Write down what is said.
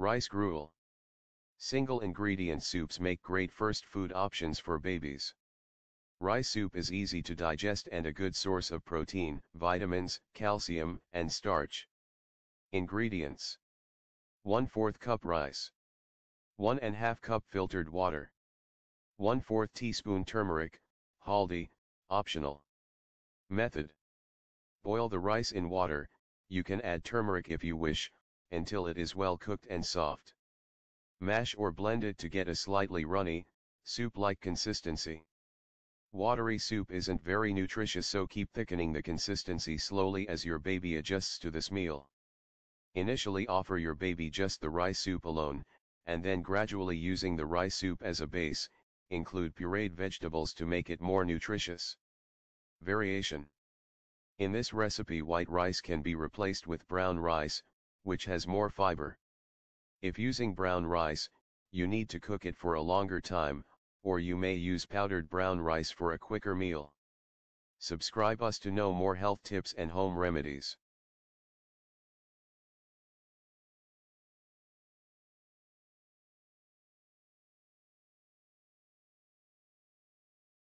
Rice gruel. Single ingredient soups make great first food options for babies. Rice soup is easy to digest and a good source of protein, vitamins, calcium, and starch. Ingredients 1 4th cup rice, 1 and half cup filtered water, 1 4th teaspoon turmeric, haldi, optional. Method Boil the rice in water, you can add turmeric if you wish, until it is well cooked and soft. Mash or blend it to get a slightly runny, soup-like consistency. Watery soup isn't very nutritious so keep thickening the consistency slowly as your baby adjusts to this meal. Initially offer your baby just the rice soup alone, and then gradually using the rice soup as a base, include pureed vegetables to make it more nutritious. Variation In this recipe white rice can be replaced with brown rice, which has more fiber. If using brown rice, you need to cook it for a longer time, or you may use powdered brown rice for a quicker meal. Subscribe us to know more health tips and home remedies.